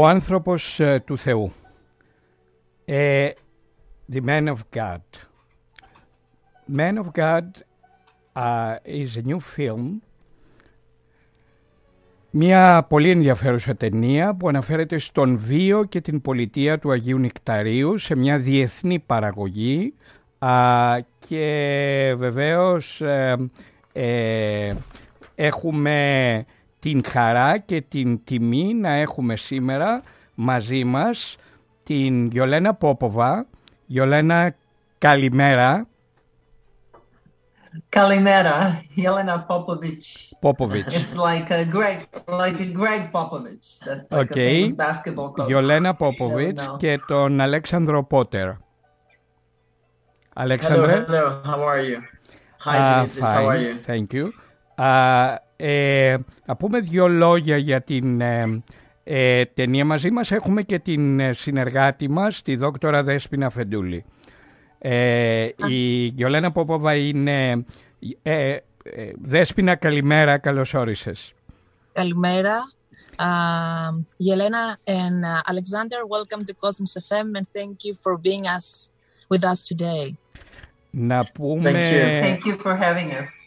Ο άνθρωπος uh, του Θεού. Uh, the Man of God. Man of God uh, is a new film. Μια πολύ ενδιαφέρουσα ταινία που αναφέρεται στον βίο και την πολιτεία του Αγίου Νικταρίου σε μια διεθνή παραγωγή και βεβαίως ε, έχουμε την χαρά και την τιμή να έχουμε σήμερα μαζί μας την Γιολένα Ποποβά Γιολένα καλημέρα. Καλημέρα Γιολένα Ποποβίτς Ποποβίτς It's like a Greg like a Greg Popovich. That's famous basketball Γιολένα Ποποβίτς και τον Αλεξάνδρο Πότερ. Αλεξάνδρε Hello Hello. How are you; Hi Dimitris. How are you; Thank you ε, να πούμε δύο λόγια για την ε, ε, ταινία μαζί μας. Έχουμε και την ε, συνεργάτη μας, τη δόκτωρα Δέσποινα Φεντούλη. Ε, η Γιολένα Πόποβα είναι... Ε, ε, Δέσποινα, καλημέρα, καλώς όρισες. Καλημέρα. Uh, Yelena and uh, Alexander, welcome to Cosmos FM and thank you for being us with us today. Να πούμε Thank you for having us.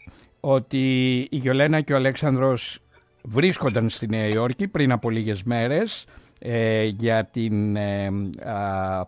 Ότι η Γιολένα και ο Αλέξανδρος βρίσκονταν στη Νέα Υόρκη πριν από λίγες μέρες ε, για την ε, α,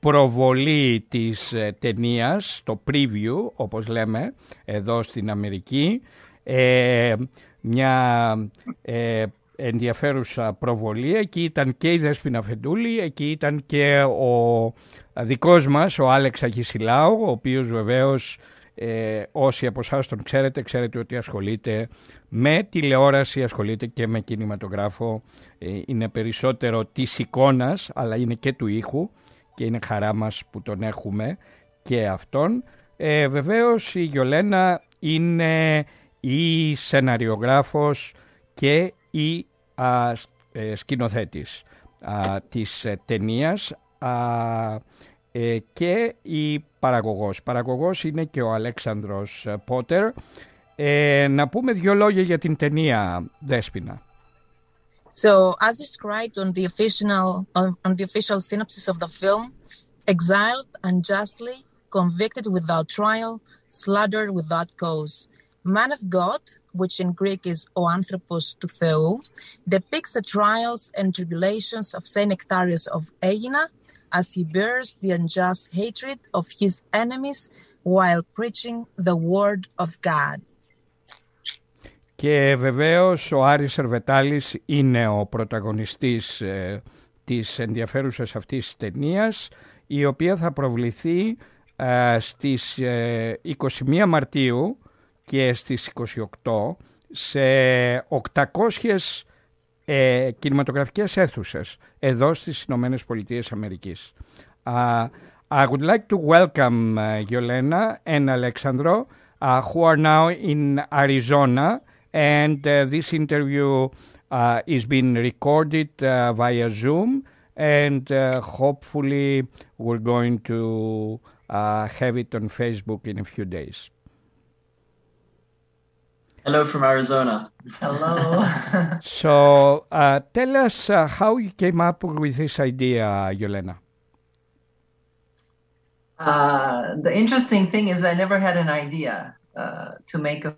προβολή της ε, ταινίας, το preview όπως λέμε εδώ στην Αμερική. Ε, μια ε, ενδιαφέρουσα προβολή. Εκεί ήταν και η Δέσποινα Φεντούλη, εκεί ήταν και ο δικός μας, ο Άλεξ Αγισιλάου, ο οποίος βεβαίως ε, όσοι από εσάς τον ξέρετε, ξέρετε ότι ασχολείται με τηλεόραση, ασχολείται και με κινηματογράφο. Ε, είναι περισσότερο της εικόνας, αλλά είναι και του ήχου και είναι χαρά μας που τον έχουμε και αυτόν. Ε, βεβαίως η Γιολένα είναι η σεναριογράφος και η α, ε, σκηνοθέτης α, της ε, ταινίας ε, και η παραγωγός. Παραγωγός είναι και ο Αλέξανδρος Πότερ. Ε, να πούμε δύο λόγια για την ταινία Δέσποινα. So, as described on the official on, on the official synopsis of the film, exiled unjustly, convicted without trial, slaughtered without cause, Man of God, which in Greek is o anthropos του Θεού, depicts the trials and tribulations of Saint Nectarius of Aegina as he bears the unjust hatred of his enemies while preaching the word of God. Και βεβαίως ο Άρης Σερβετάλης είναι ο πρωταγωνιστής ε, της ενδιαφέρουσας αυτής της ταινίας η οποία θα προβληθεί ε, στις ε, 21 Μαρτίου και στις 28 σε 800 ε, κινηματογραφικές αίθουσες εδώ στις Ηνωμένες Πολιτείες Αμερικής. Uh, I would like to welcome uh, Yolena and Alexandro uh, who are now in Arizona and uh, this interview uh, is being recorded uh, via Zoom and uh, hopefully we're going to uh, have it on Facebook in a few days. Hello from Arizona. Hello. So uh, tell us uh, how you came up with this idea, Yolena. Uh, the interesting thing is, I never had an idea uh, to make a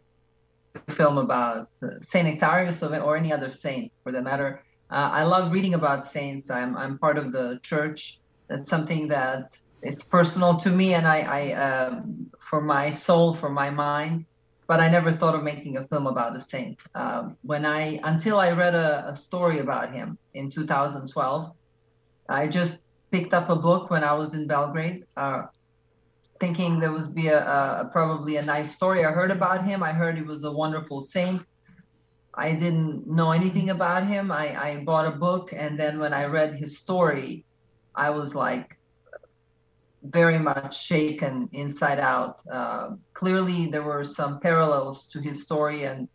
film about uh, Saint Nectarius or or any other saint, for that matter. Uh, I love reading about saints. I'm I'm part of the church. That's something that it's personal to me, and I, I um, for my soul, for my mind. But I never thought of making a film about a saint. Um, when I until I read a, a story about him in 2012, I just picked up a book when I was in Belgrade, uh, thinking there would be a, a probably a nice story. I heard about him. I heard he was a wonderful saint. I didn't know anything about him. I, I bought a book, and then when I read his story, I was like very much shaken inside out. Uh, clearly, there were some parallels to his story, and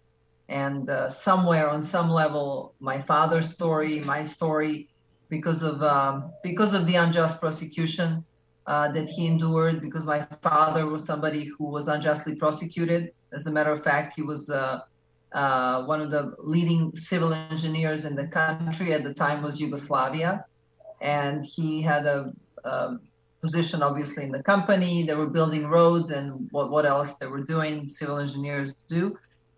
and uh, somewhere on some level, my father's story, my story, because of um, because of the unjust prosecution uh, that he endured, because my father was somebody who was unjustly prosecuted. As a matter of fact, he was uh, uh, one of the leading civil engineers in the country at the time was Yugoslavia, and he had a, a position obviously in the company. They were building roads and what what else they were doing. Civil engineers do,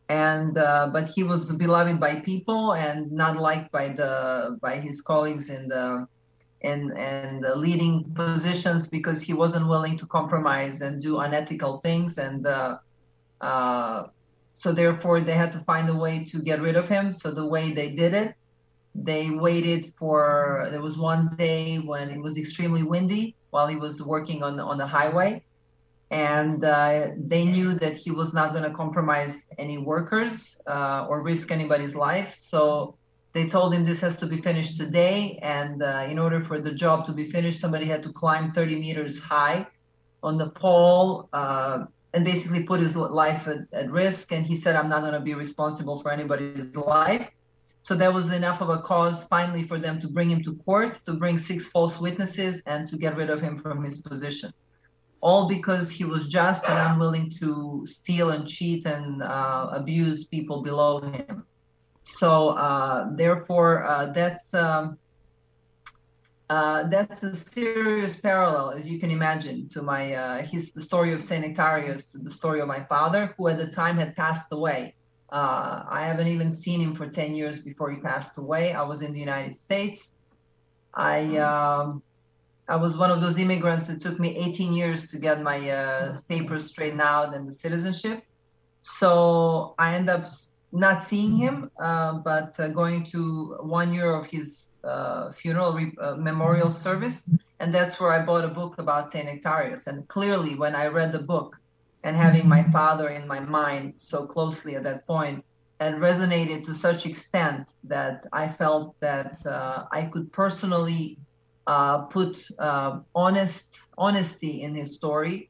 and uh, but he was beloved by people and not liked by the by his colleagues in the in and the leading positions because he wasn't willing to compromise and do unethical things and. Uh, uh, so therefore, they had to find a way to get rid of him. So the way they did it, they waited for. There was one day when it was extremely windy while he was working on on the highway, and uh, they knew that he was not going to compromise any workers uh, or risk anybody's life. So they told him this has to be finished today, and uh, in order for the job to be finished, somebody had to climb 30 meters high on the pole uh, and basically put his life at, at risk. And he said, I'm not going to be responsible for anybody's life. So that was enough of a cause finally for them to bring him to court, to bring six false witnesses, and to get rid of him from his position. All because he was just and unwilling to steal and cheat and uh, abuse people below him. So, uh, therefore, uh, that's. Um, uh, that's a serious parallel, as you can imagine, to my uh, his the story of Saint Nectarius, the story of my father, who at the time had passed away. Uh, I haven't even seen him for ten years before he passed away. I was in the United States. I um, I was one of those immigrants that took me 18 years to get my uh, papers straightened out and the citizenship. So I end up not seeing him, uh, but uh, going to one year of his uh, funeral re- uh, memorial service, and that's where I bought a book about Saint Nectarius. And clearly, when I read the book, and having my father in my mind so closely at that point, it resonated to such extent that I felt that uh, I could personally uh, put honest honesty in his story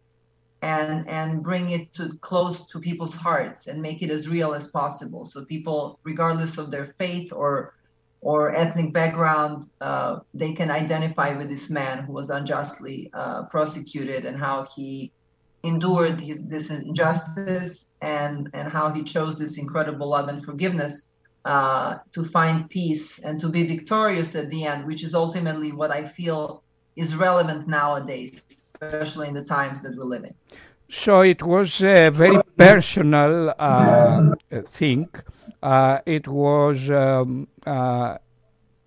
and and bring it to close to people's hearts and make it as real as possible. So people regardless of their faith or or ethnic background uh, they can identify with this man who was unjustly uh, prosecuted and how he endured his, this injustice and and how he chose this incredible love and forgiveness uh, to find peace and to be victorious at the end which is ultimately what i feel is relevant nowadays especially in the times that we live in. So it was a very personal uh, thing. Uh, it was um, uh,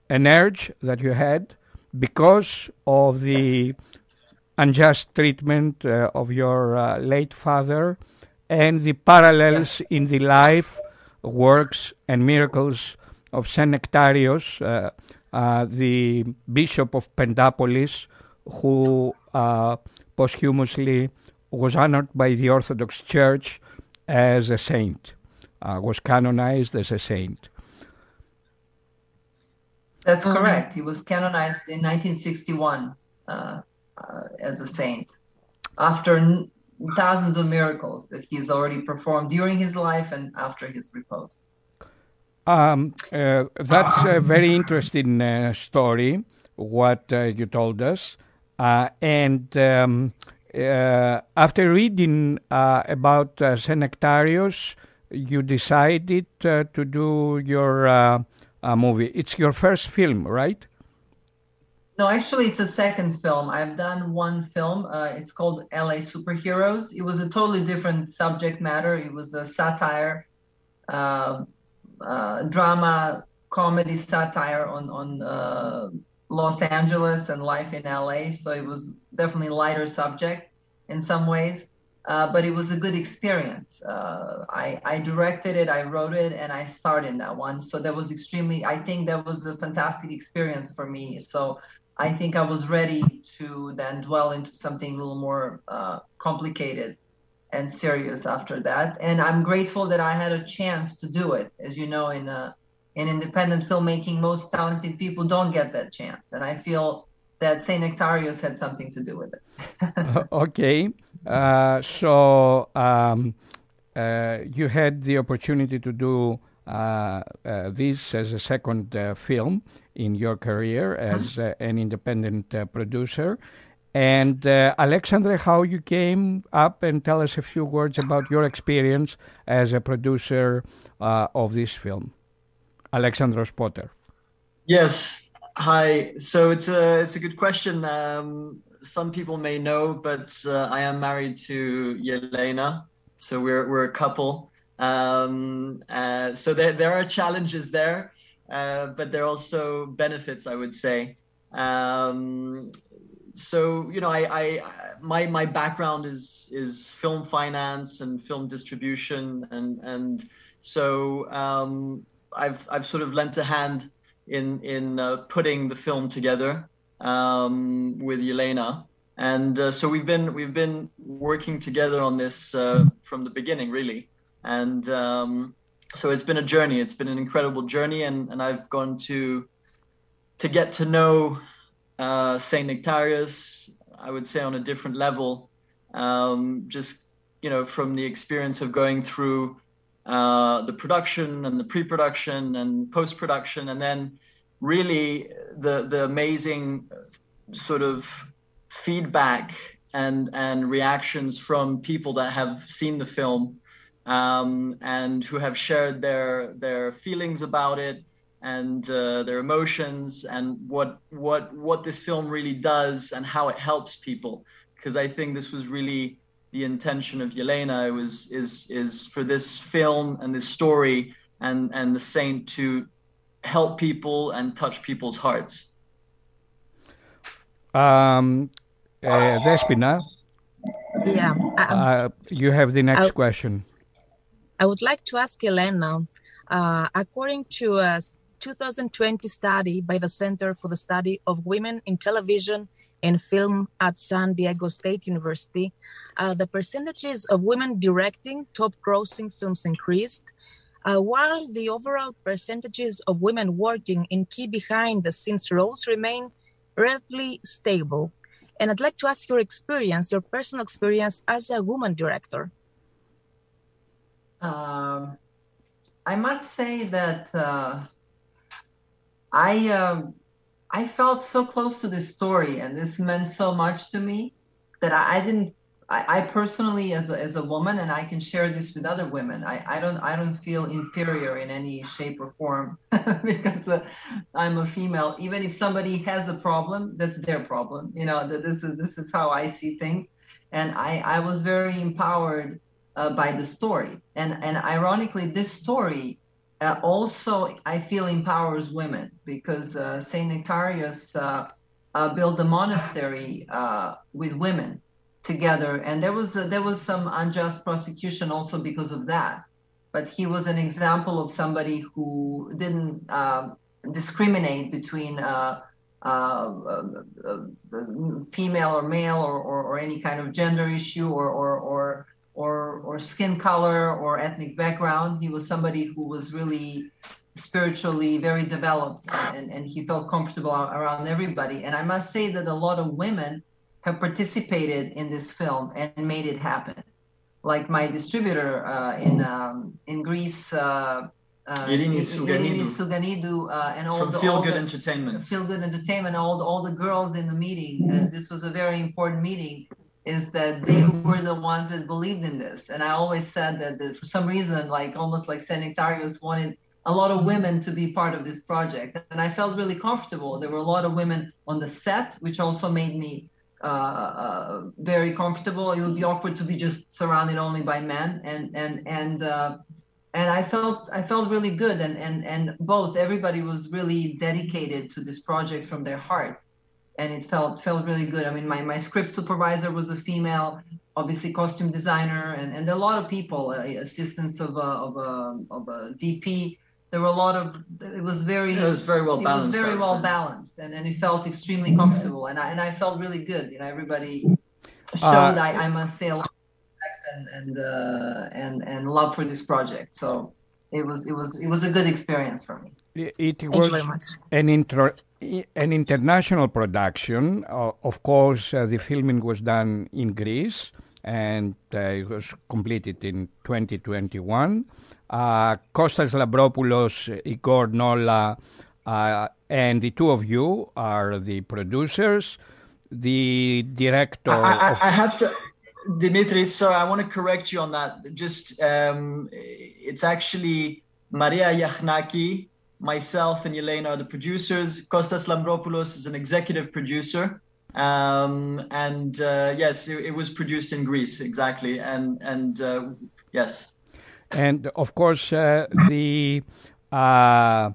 an urge that you had because of the unjust treatment uh, of your uh, late father and the parallels in the life, works, and miracles of Saint Nectarios, uh, the bishop of Pentapolis, who uh, posthumously was honored by the Orthodox Church as a saint, uh, was canonized as a saint. That's uh-huh. correct. He was canonized in 1961 uh, uh, as a saint after thousands of miracles that he's already performed during his life and after his repose. Um, uh, that's a very interesting uh, story, what you told us. Uh, and um, uh, after reading uh, about uh, Saint Nectarios, you decided uh, to do your uh, movie. It's your first film, right? No, actually, it's a second film. I've done one film. it's called LA Superheroes. It was a totally different subject matter. It was a satire, drama, comedy satire on on Los Angeles and life in LA. So it was definitely lighter subject in some ways, uh, but it was a good experience. Uh, I, I directed it, I wrote it, and I starred in that one. So that was extremely, I think that was a fantastic experience for me. So I think I was ready to then dwell into something a little more uh, complicated and serious after that. And I'm grateful that I had a chance to do it. As you know, in a in independent filmmaking, most talented people don't get that chance. And I feel that St. Nectarios had something to do with it. okay. Uh, so um, uh, you had the opportunity to do this as a second uh, film in your career as uh-huh. an independent producer. And Alexandre, how you came up and tell us a few words about your experience as a producer uh, of this film? Alexandros Potter. Yes. Hi. So it's a it's a good question. Um, some people may know, but uh, I am married to Yelena, so we're we're a couple. Um, uh, so there there are challenges there, uh, but there are also benefits, I would say. Um, so you know, I, I my my background is is film finance and film distribution, and and so um, I've I've sort of lent a hand in in uh, putting the film together um, with Yelena, and uh, so we've been we've been working together on this uh, from the beginning, really, and um, so it's been a journey. It's been an incredible journey, and and I've gone to to get to know uh, Saint Nectarius. I would say on a different level, um, just you know from the experience of going through uh, the production and the pre-production and post-production, and then really the the amazing sort of feedback and and reactions from people that have seen the film um, and who have shared their their feelings about it and uh, their emotions and what what what this film really does and how it helps people because I think this was really the intention of Yelena was is is for this film and this story and and the saint to help people and touch people's hearts. Um, uh, Despina, Yeah. um, uh, you have the next I'll- question. I would like to ask Elena, uh, according to a 2020 study by the Center for the Study of Women in Television and Film at San Diego State University, uh, the percentages of women directing top grossing films increased, uh, while the overall percentages of women working in key behind the scenes roles remain relatively stable. And I'd like to ask your experience, your personal experience as a woman director. Um, I must say that uh, I um, I felt so close to this story, and this meant so much to me that I, I didn't. I, I personally, as a, as a woman, and I can share this with other women. I, I don't I don't feel inferior in any shape or form because uh, I'm a female. Even if somebody has a problem, that's their problem. You know, that this is this is how I see things, and I I was very empowered uh, by the story. And and ironically, this story uh, also I feel empowers women because uh, Saint Nectarius uh, uh, built a monastery uh, with women together, and there was there was some unjust prosecution also because of that. But he was an example of somebody who didn't um, discriminate between. Uh, uh, uh, female or male or, or, or, any kind of gender issue or, or, or or or skin color or ethnic background. He was somebody who was really spiritually very developed and, and he felt comfortable around everybody. And I must say that a lot of women have participated in this film and made it happen. Like my distributor uh, in um, in Greece, uh, uh, Irini. Souganidou, uh, and all From the Feel all Good the, Entertainment. Feel Good Entertainment, all the, all the girls in the meeting, and this was a very important meeting, is that they were the ones that believed in this. And I always said that, for some reason, like almost like Saint Nectarius wanted a lot of women to be part of this project. And I felt really comfortable. There were a lot of women on the set, which also made me uh, uh, very comfortable. It would be awkward to be just surrounded only by men. And, and, and, uh, and I felt I felt really good and, and and both everybody was really dedicated to this project from their heart and it felt felt really good. I mean my, my script supervisor was a female, obviously costume designer and, and a lot of people, uh, assistants of a, of a of a DP. There were a lot of it was very It was very well it balanced. was very well say. balanced and, and it felt extremely comfortable and I and I felt really good. You know, everybody showed Uh, I, I must say a lot of respect and and uh, and and love for this project. So it was it was it was a good experience for me. It, it Thank you was very much. an intro, an international production. Uh, of course, uh, the filming was done in Greece, and uh, it was completed in 2021. Uh, Kostas Lambropoulos, Igor Nola, uh, and the two of you are the producers. The director. I, I, of- I have to, Dimitri. Sorry, I want to correct you on that. Just, um, it's actually Maria Yachnaki, myself, and Yelena are the producers. Kostas Lambropoulos is an executive producer. Um, and uh, yes, it, it, was produced in Greece, exactly. And, and uh, yes. And of course, uh, the uh,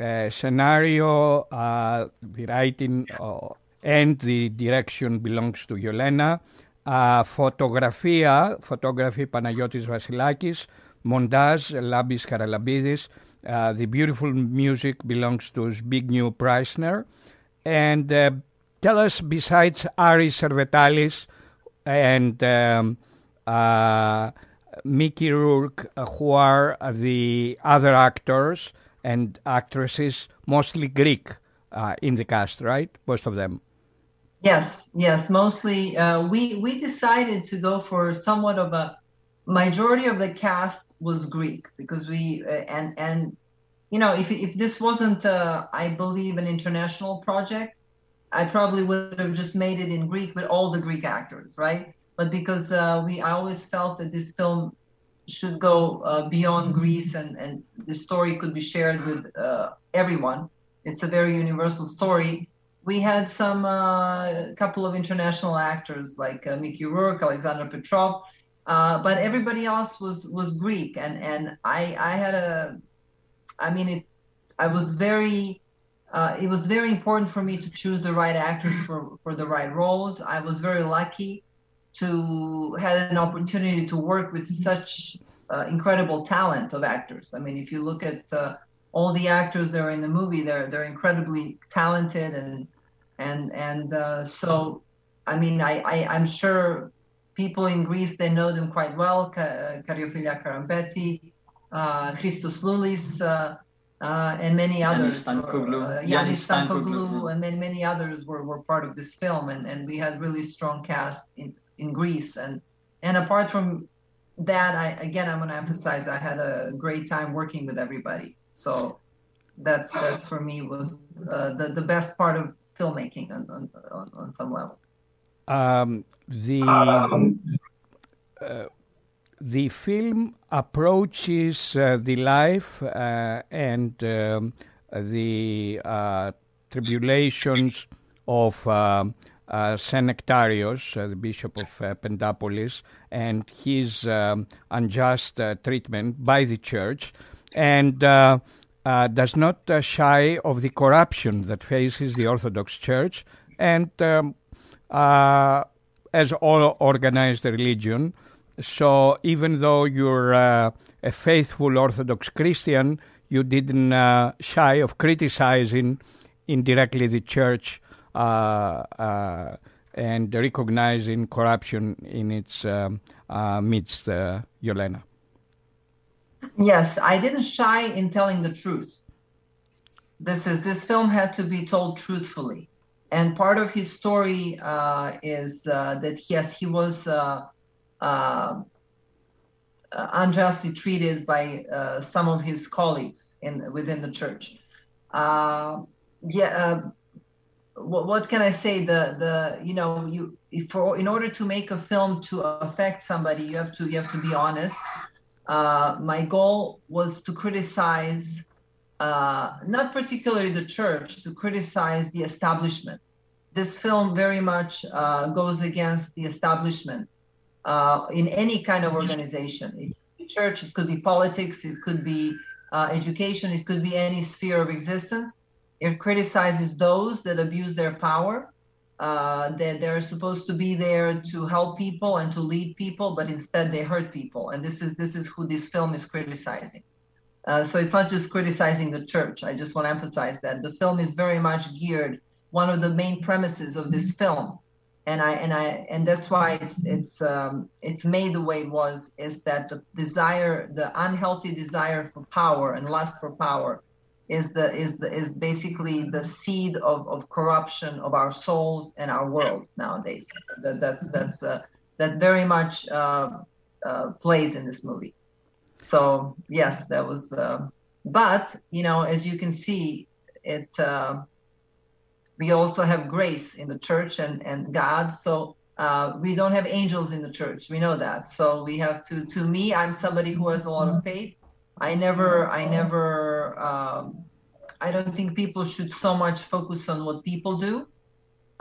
uh, scenario, uh, the writing, and the direction belongs to Yelena. φωτογραφία, photography Παναγιώτης Βασιλάκης, montage Labis Karalabidis, uh, the beautiful music belongs to Zbigniew Preisner. And uh, tell us, besides Ari Servetalis and um, uh, Mickey Rourke, uh, who are the other actors and actresses, mostly Greek uh, in the cast, right? Most of them. Yes, yes, mostly. We we decided to go for somewhat of a majority of the cast was Greek because we uh, and and you know if if this wasn't uh, I believe an international project, I probably would have just made it in Greek with all the Greek actors, right? But because uh, we I always felt that this film should go uh, beyond Greece and and the story could be shared with uh, everyone. It's a very universal story. We had some uh, couple of international actors like Mickey Rourke, Alexander Petrov uh, but everybody else was was Greek, and and I I had a, I mean it, I was very, uh, it was very important for me to choose the right actors for for the right roles. I was very lucky to have an opportunity to work with such uh, incredible talent of actors. I mean, if you look at uh, all the actors that are in the movie, they're they're incredibly talented and and and uh, so I mean I, I I'm sure people in Greece, they know them quite well, Kariofilia Karampeti, uh, Christos Loulis, uh, uh, and many others. Yanis Stankoglu, and many, many others were, were part of this film, and, and we had really strong cast in, in Greece. And, and apart from that, I, again, I'm going to emphasize I had a great time working with everybody. So that's, that's for me was uh, the, the best part of filmmaking on, on, on some level. Um, the uh, the film approaches uh, the life uh, and um, the uh, tribulations of uh, uh, Saint Nectarios, the Bishop of Pentapolis, and his um, unjust treatment by the Church, and does not shy of the corruption that faces the Orthodox Church, and um, as all organized religion. So even though you're uh, a faithful Orthodox Christian, you didn't uh, shy of criticizing indirectly the church uh, uh and recognizing corruption in its um, uh, midst, uh, Yelena. Yes, I didn't shy in telling the truth. This is this film had to be told truthfully and part of his story uh, is uh, that yes, he was uh, uh unjustly treated by uh, some of his colleagues in within the church. Uh, yeah, what, what, can I say? The the you know you for in order to make a film to affect somebody, you have to you have to be honest. my goal was to criticize uh, not particularly the church, to criticize the establishment. This film very much uh, goes against the establishment uh, in any kind of organization. It could be church, it could be politics, it could be uh, education, it could be any sphere of existence. It criticizes those that abuse their power, uh, that they're supposed to be there to help people and to lead people, but instead they hurt people. And this is this is who this film is criticizing. Uh, so it's not just criticizing the church. I just want to emphasize that the film is very much geared. One of the main premises of this film, and I and I and that's why it's it's um, it's made the way it was is that the desire, the unhealthy desire for power and lust for power, is the is the is basically the seed of, of corruption of our souls and our world nowadays. That that's that's uh, that very much uh, uh, plays in this movie. So yes, that was. Uh, but you know, as you can see, it. Uh, we also have grace in the church and and God. So uh, we don't have angels in the church. We know that. So we have to. To me, I'm somebody who has a lot of faith. I never, I never, um, I don't think people should so much focus on what people do.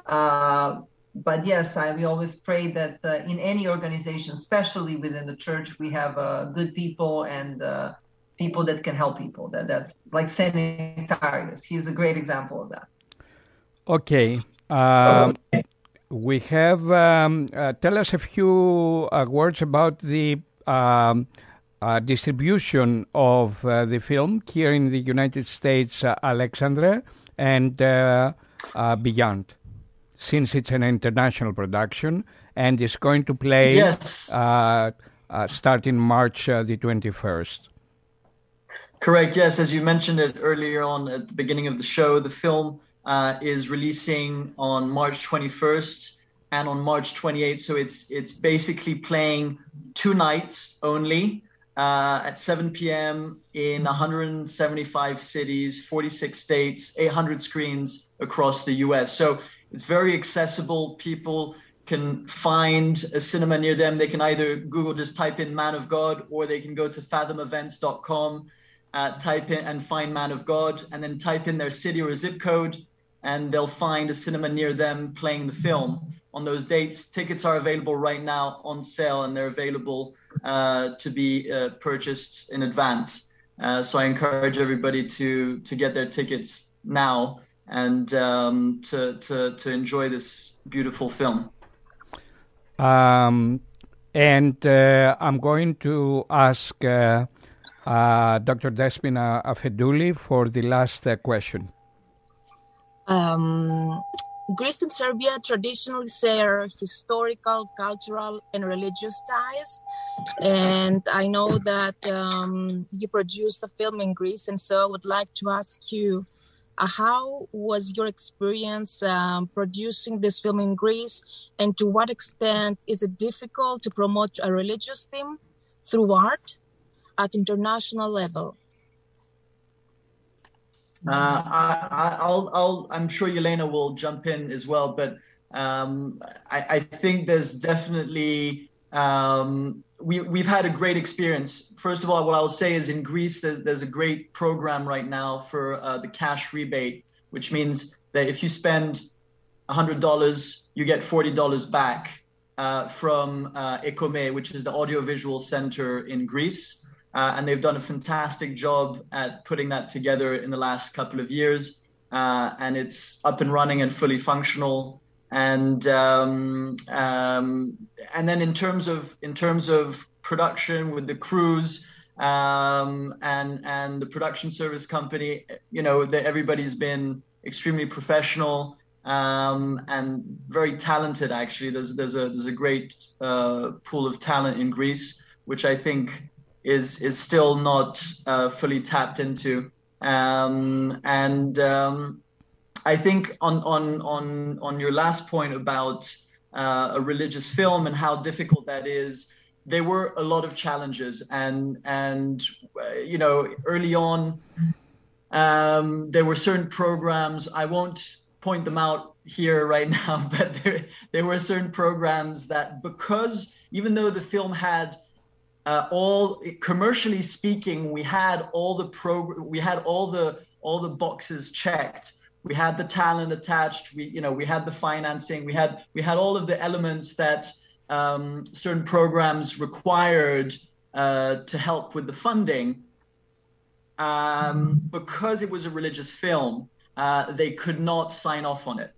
Uh, but yes, I, we always pray that uh, in any organization, especially within the church, we have uh, good people and uh, people that can help people. That that's like Saint Nectarius. He's a great example of that. Okay. Um, we have um, uh, tell us a few uh, words about the um, uh, distribution of the film here in the United States, Alexandra, and beyond, since it's an international production and is going to play yes. starting March the 21st. Correct. Yes, as you mentioned it earlier on at the beginning of the show, the film uh, is releasing on March 21st and on March 28th. So it's it's basically playing two nights only uh, at 7 p.m. in 175 cities, 46 states, 800 screens across the U.S. So it's very accessible. People can find a cinema near them. They can either Google just type in Man of God, or they can go to fathomevents.com, uh, type in and find Man of God, and then type in their city or zip code, and they'll find a cinema near them playing the film on those dates. Tickets are available right now on sale, and they're available uh, to be uh, purchased in advance. Uh, so I encourage everybody to to get their tickets now and um, to, to to enjoy this beautiful film. Um, and uh, I'm going to ask uh, uh, Dr. Despina Afentouli for the last question. Um, Greece and Serbia traditionally share historical, cultural, and religious ties. And I know that um, you produced a film in Greece, and so I would like to ask you uh, how was your experience um, producing this film in Greece, and to what extent is it difficult to promote a religious theme through art at international level? Uh, I, I'm sure Yelena will jump in as well, but um, I, I, think there's definitely um, we we've had a great experience. First of all, what I'll say is in Greece, there's, there's a great program right now for uh, the cash rebate, which means that if you spend $100, you get $40 back uh, from uh, EKOME, which is the audiovisual center in Greece. Uh, and they've done a fantastic job at putting that together in the last couple of years. Uh, and it's up and running and fully functional. And um, um, and then in terms of in terms of production with the crews um, and and the production service company, you know, that everybody's been extremely professional um, and very talented. Actually, there's there's a there's a great uh, pool of talent in Greece, which I think is is still not uh, fully tapped into. Um, and um, I think on on on on your last point about uh, a religious film and how difficult that is, there were a lot of challenges, and and uh, you know early on um, there were certain programs. I won't point them out here right now, but there there were certain programs that because even though the film had uh, all commercially speaking, we had all the pro, we had all the all the boxes checked. We had the talent attached. We, you know, we had the financing. We had we had all of the elements that um, certain programs required uh, to help with the funding. Um, because it was a religious film, uh, they could not sign off on it.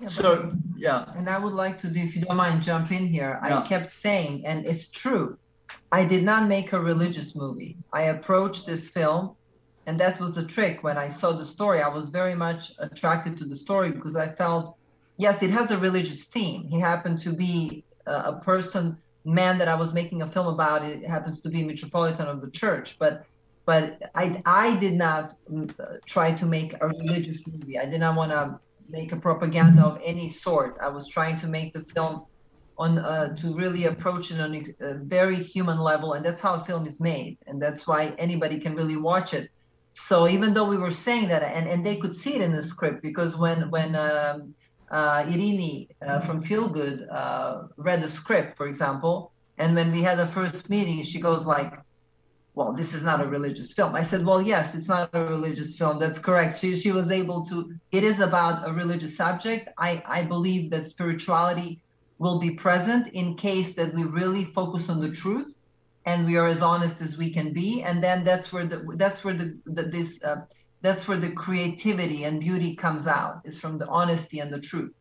Yeah, so yeah and i would like to if you don't mind jump in here yeah. i kept saying and it's true i did not make a religious movie i approached this film and that was the trick when i saw the story i was very much attracted to the story because i felt yes it has a religious theme he happened to be a, a person man that i was making a film about it happens to be metropolitan of the church but but I, I did not mm, try to make a religious movie. I did not want to make a propaganda of any sort. I was trying to make the film on uh, to really approach it on a, very human level, and that's how a film is made, and that's why anybody can really watch it. So even though we were saying that, and, and they could see it in the script, because when when um, uh, Irini uh, from Feel Good uh, read the script, for example, and when we had the first meeting, she goes like, well, this is not a religious film. I said, well, yes, it's not a religious film. That's correct. She, she was able to, it is about a religious subject. I, I believe that spirituality will be present in case that we really focus on the truth and we are as honest as we can be. And then that's where the, that's where the, the this, uh, that's where the creativity and beauty comes out is from the honesty and the truth.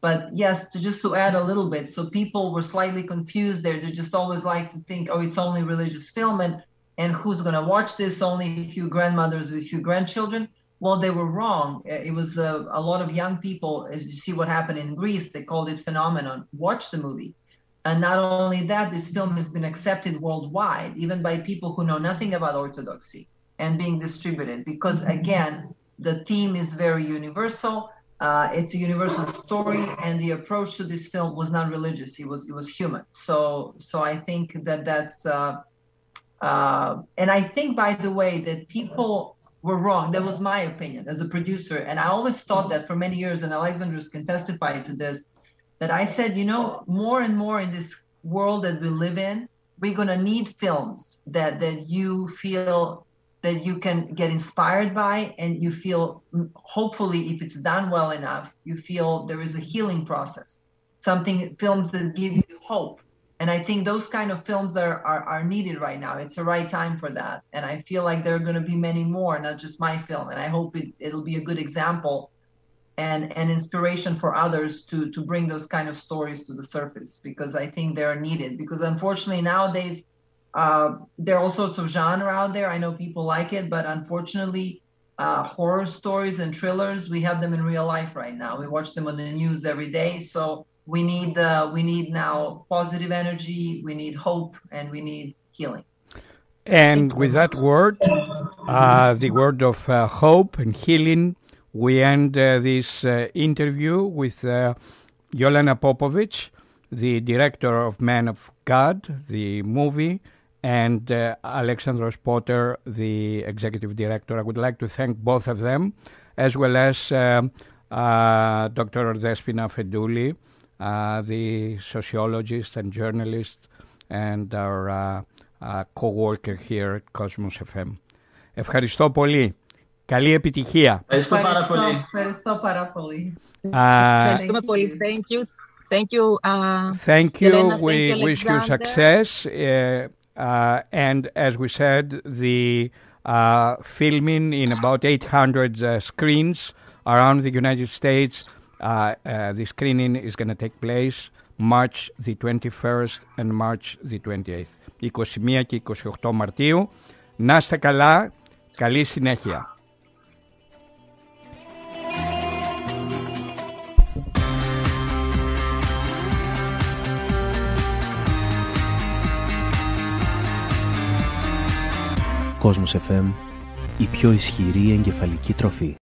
But yes, to just to add a little bit, so people were slightly confused there. They just always like to think, oh, it's only religious film and and who's going to watch this? Only a few grandmothers with a few grandchildren. Well, they were wrong. It was a lot of young people, as you see what happened in Greece, they called it phenomenon. Watch the movie. And not only that, this film has been accepted worldwide, even by people who know nothing about Orthodoxy and being distributed. Because again, the theme is very universal. Uh, it's a universal story, and the approach to this film was not religious; it was it was human. So, so I think that that's uh, uh, and I think, by the way, that people were wrong. That was my opinion as a producer. And I always thought that for many years, and Alexandros can testify to this, that I said, you know, more and more in this world that we live in, we're going to need films that, that you feel that you can get inspired by and you feel hopefully if it's done well enough you feel there is a healing process something films that give you hope and I think those kind of films are, are, are needed right now. It's the right time for that. And I feel like there are going to be many more, not just my film. And I hope it, it'll be a good example and, and inspiration for others to, to bring those kind of stories to the surface because I think they're needed. Because unfortunately, nowadays, uh, there are all sorts of genre out there. I know people like it, but unfortunately, uh, horror stories and thrillers, we have them in real life right now. We watch them on the news every day. So we need uh, we need now positive energy we need hope and we need healing and with that word uh, the word of uh, hope and healing we end uh, this uh, interview with uh, Yolena Popovich the director of Man of God the movie and Alexandros Potter the executive director I would like to thank both of them as well as Dr. Despina Fedouli uh, the sociologist and journalist and our uh, uh, co-worker here at Cosmos FM. Ευχαριστώ πολύ. Καλή επιτυχία. Ευχαριστώ πάρα πολύ. Ευχαριστώ πάρα πολύ. Ευχαριστούμε πολύ. Thank you. Thank you. Uh, thank you. Elena, we thank you, wish you success. Uh, uh, and as we said, the uh, filming in about 800 uh, screens around the United States uh, uh, the screening is going to take place March the 21st and March the 28th. 21 και 28 Μαρτίου. Να είστε καλά. Καλή συνέχεια. Κόσμος FM, η πιο ισχυρή εγκεφαλική τροφή.